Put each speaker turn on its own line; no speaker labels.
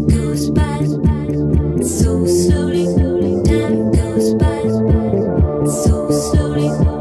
goes slowly.